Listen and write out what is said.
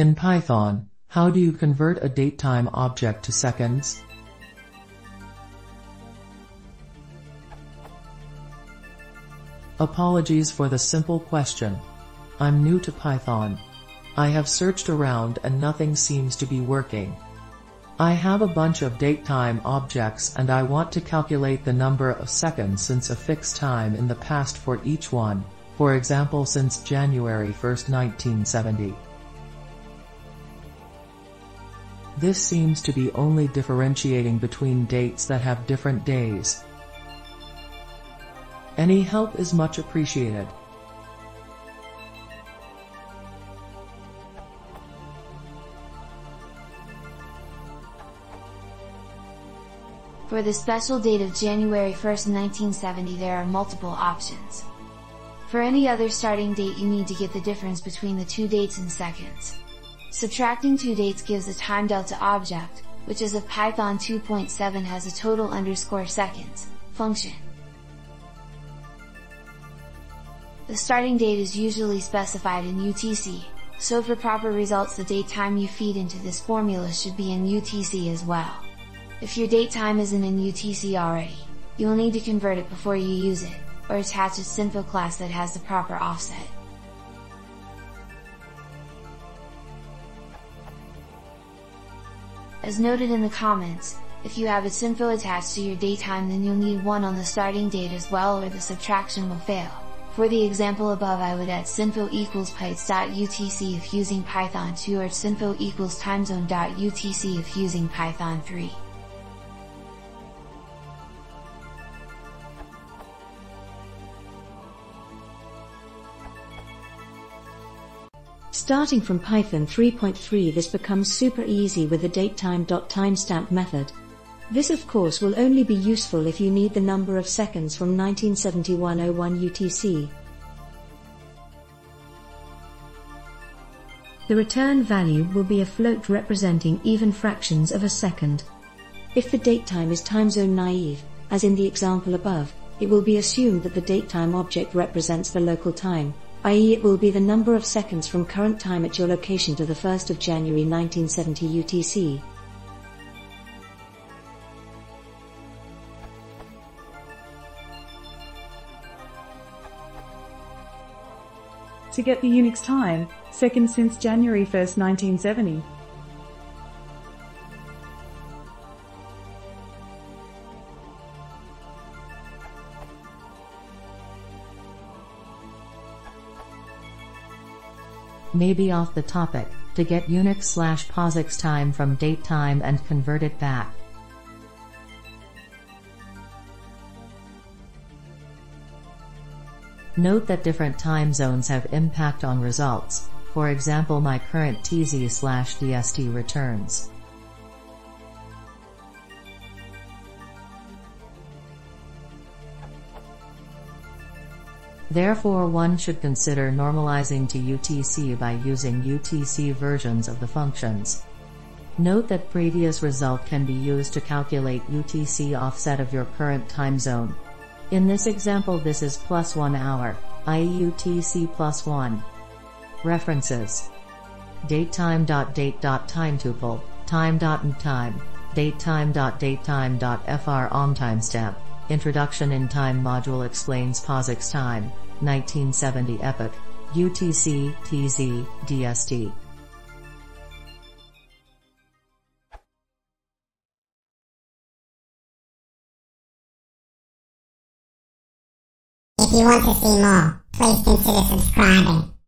In Python, how do you convert a datetime object to seconds? Apologies for the simple question. I'm new to Python. I have searched around and nothing seems to be working. I have a bunch of datetime objects and I want to calculate the number of seconds since a fixed time in the past for each one, for example since January 1, 1970. This seems to be only differentiating between dates that have different days. Any help is much appreciated. For the special date of January 1, 1970 there are multiple options. For any other starting date you need to get the difference between the two dates in seconds. Subtracting two dates gives a time delta object, which as of Python 2.7 has a total underscore seconds, function. The starting date is usually specified in UTC, so for proper results the date time you feed into this formula should be in UTC as well. If your date time isn't in UTC already, you will need to convert it before you use it, or attach a tzinfo class that has the proper offset. As noted in the comments, if you have a tzinfo attached to your datetime then you'll need one on the starting date as well or the subtraction will fail. For the example above I would add tzinfo equals pytz.utc if using Python 2 or tzinfo equals timezone.utc if using Python 3. Starting from Python 3.3 this becomes super easy with the datetime.timestamp method. This of course will only be useful if you need the number of seconds from 1971-01 UTC. The return value will be a float representing even fractions of a second. If the datetime is timezone naive, as in the example above, it will be assumed that the datetime object represents the local time, i.e. it will be the number of seconds from current time at your location to the 1st of January 1970 UTC. To get the Unix time, seconds since January 1st, 1970, maybe off the topic, to get Unix slash POSIX time from datetime and convert it back. Note that different time zones have impact on results, for example my current TZ slash DST returns. Therefore one should consider normalizing to UTC by using UTC versions of the functions. Note that previous result can be used to calculate UTC offset of your current time zone. In this example this is plus 1 hour, i.e. UTC plus 1. References datetime.date.timetuple, time.time, datetime.datetime.fromtimestamp. Introduction in Time module explains POSIX time, 1970 epoch, UTC, TZ, DST. If you want to see more, please consider subscribing.